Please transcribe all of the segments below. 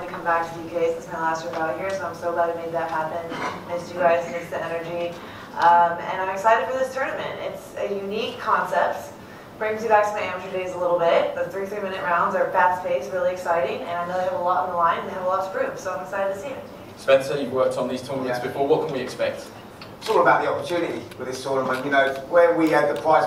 to come back to DK. This is my last trip out here, so I'm so glad I made that happen. Missed you guys, missed the energy. Um, and I'm excited for this tournament. It's a unique concept. Brings you back to my amateur days a little bit. The three three-minute rounds are fast-paced, really exciting, and I know they have a lot on the line and they have a lot to prove, so I'm excited to see it. Spencer, you've worked on these tournaments Yeah. before. What can we expect? It's all about the opportunity with this tournament. You know, where we had the prize,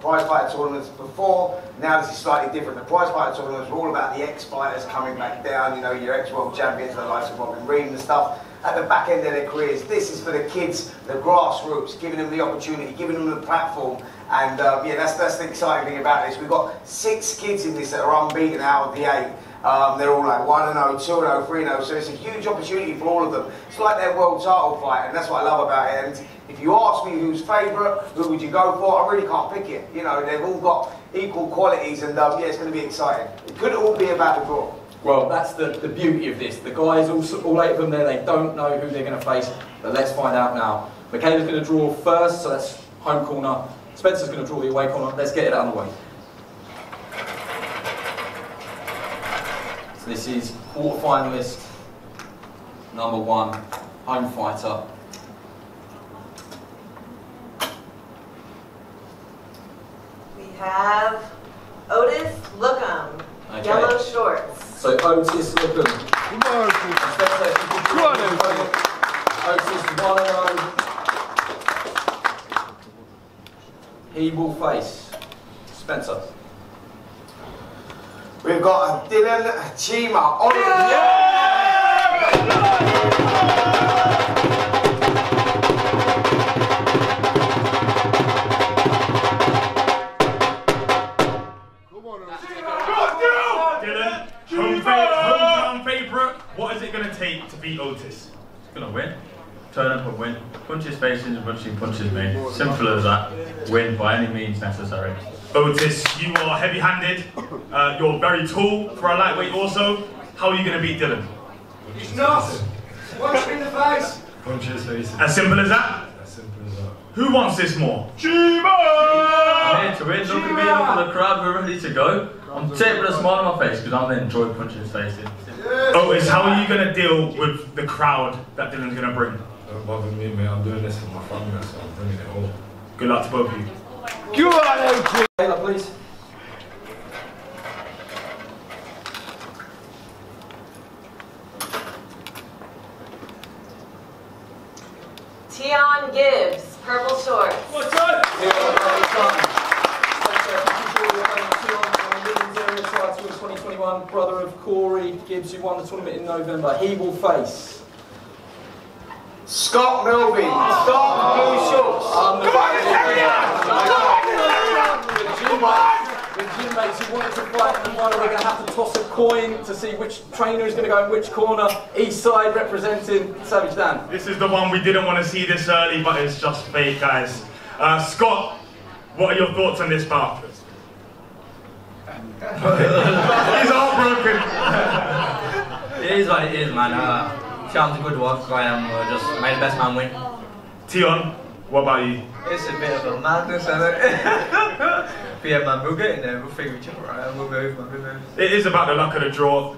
prize fighter tournaments before, now this is slightly different. The prize fighter tournaments were all about the ex-fighters coming back down, you know, your ex-world champions, the likes of Robin Reid and stuff, at the back end of their careers. This is for the kids, the grassroots, giving them the opportunity, giving them the platform. And uh, yeah, that's, that's the exciting thing about this. We've got six kids in this that are unbeaten out of the eight. Um, they're all like 1 and 0, 2 and 0, 3 and 0, so it's a huge opportunity for all of them. It's like their world title fight, and that's what I love about it. And if you ask me who's favourite, who would you go for, I really can't pick it. You know, they've all got equal qualities, and um, yeah, it's going to be exciting. It could all be about the draw. Well, that's the, the beauty of this. The guys, all, all eight of them there, they don't know who they're going to face, but let's find out now. Michaela's going to draw first, so that's home corner. Spencer's going to draw the away corner. Let's get it out of the way. So this is quarter finalist number one, home fighter. We have Otis Lookum, Okay. yellow shorts. So Otis Lookham. Come on, Otis. Spencer, if you could Come on, draw Otis 1 and 0. He will face Spencer. We've got Dylan Chima. Orange. Come on, Otis. Dylan, home fa- hometown favourite. What is it going to take to beat Otis? gonna win. Turn up and win. Punches faces, punching punches made. Simple as that. Win by any means necessary. Otis, you are heavy-handed. Uh, you're very tall for a lightweight. Also, how are you going to beat Dylan? He's not. Punch me in the face. Punches faces. As simple as that. As simple as that. Who wants this more? I'm here to win. Look at me, look at the crowd. We're ready to go. I'm sitting with a smile on my face because I'm gonna enjoy punching faces. Otis, how are you going to deal with the crowd that Dylan's going to bring? Don't bother me, mate. I'm doing this for my family, so I'm bringing it home. Good luck to both of you. Come on, Otis. Taylor, please. Tion Gibbs, purple shorts. What's up? Here, well done. Spencer, if you could draw your own Tion on Women's Area Title in 2021, brother of Corey Gibbs, who won the tournament in November. He will face. Scott Melvin. Scott Blue Shorts. Um, Um, the Come on. The gym mates who wanted to fight and one, we're going to have to toss a coin to see which trainer is going to go in which corner. East side representing Savage Dan. This is the one we didn't want to see this early, but it's just fate, guys. Uh, Scott, what are your thoughts on this bout? He's heartbroken. It is what it is, man. Uh, Sean's a good one. I am uh, just made the best man win. Tion, what about you? It's a bit of a madness, isn't it? but yeah, man, we'll get in there. We'll figure each other out. We'll move, man. We'll move. It is about the luck of the draw.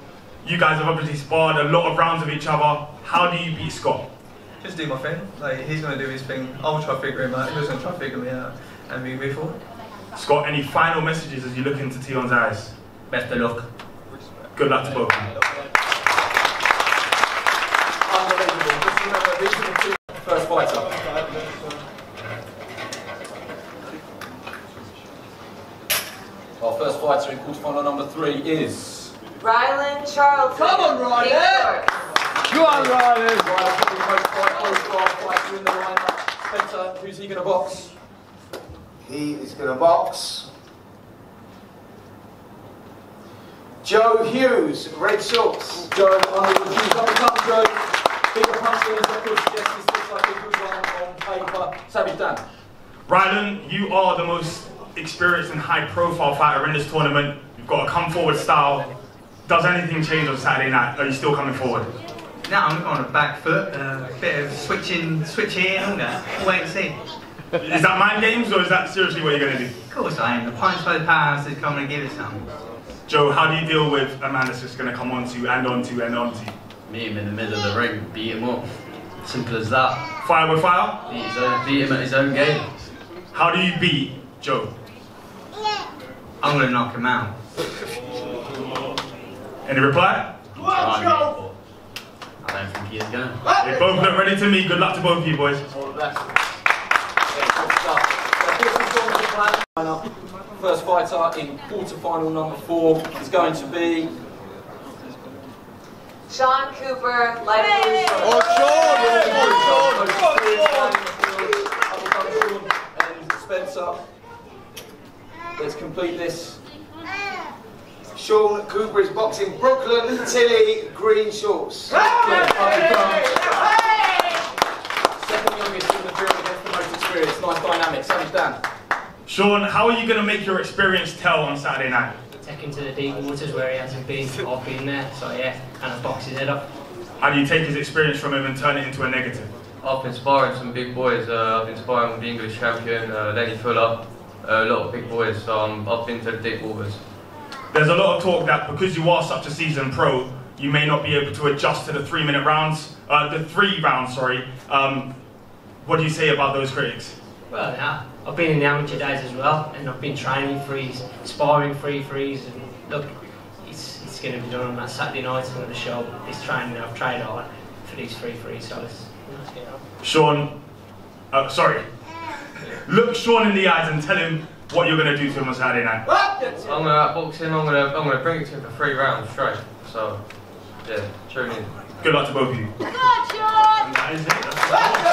You guys have obviously sparred a lot of rounds with each other. How do you beat Scott? Just do my thing. Like he's gonna do his thing. I'll try to figure him out. He's gonna try to figure me out, and we move forward. Scott, any final messages as you look into Tion's eyes? Best of luck. Good luck to both of you. Unbelievable. Just remember, these are the two first fighter. Our first fighter in quarterfinal number three is. Rylan Charlton. Come on, Rylan. pink shorts. Come on, Riley. Right, probably the most fight- most fighter in the lineup. Spencer, who's he going to box? He is going to box. Joe Hughes, red shorts. Joe, under the shoes. Up and come, Joe. Bigger punch than his record suggests. This looks like a good one on paper. Savage Dan. Rylan, you are the most experienced and high profile fighter in this tournament. You've got a come forward style. Does anything change on Saturday night? Are you still coming forward? Now I'm on a back foot, a bit of switching, switching and all that. Wait and see. Is that mind games or is that seriously what you're going to do? Of course I am. The Pints by the Powerhouse is coming to give it some. Joe, how do you deal with a man that's just going to come onto you and onto you and onto you? Meet him in the middle of the ring, beat him up. Simple as that. Fire with fire? Beat, his own, beat him at his own game. How do you beat Joe? I'm going to knock him out. Any reply? Try me, but I don't think he is gonna. They both look ready to me. Good luck to both of you boys. All the best. Yeah, good stuff. So here's the tournament plan lineup. First fighter in quarter-final number four is going to be Sean Cooper, light blue shorts. and Spencer. Let's complete this. Sean Cooper is boxing Brooklyn Tilly Green Shorts. Second youngest in the field against the most experienced. Nice dynamic. Sammy Dan. Sean, how are you going to make your experience tell on Saturday night? Take him to the deep waters where he hasn't been. I've been there, so yeah, kind of box his head up. How do you take his experience from him and turn it into a negative? I've been sparring some big boys. Uh, I've been sparring with the English champion, uh, Lenny Fuller. A lot of big boys, so um, I've been to the deep waters. There's a lot of talk that because you are such a seasoned pro, you may not be able to adjust to the three-minute rounds, uh, the three rounds, sorry. Um, what do you say about those critics? Well, yeah, I've been in the amateur days as well, and I've been training freeze, sparring free freeze, and look, it's, it's going to be done on that Saturday night. I'm going to show this training I've trained hard for these free freeze, so let's, let's get on. Sean, uh, sorry. Look Sean in the eyes and tell him what you're going to do to him on Saturday night. I'm gonna box him. I'm gonna I'm gonna bring it to him for three rounds straight. So, yeah, tune in. Good luck to both of you. Good, Sean! And that is it. That's-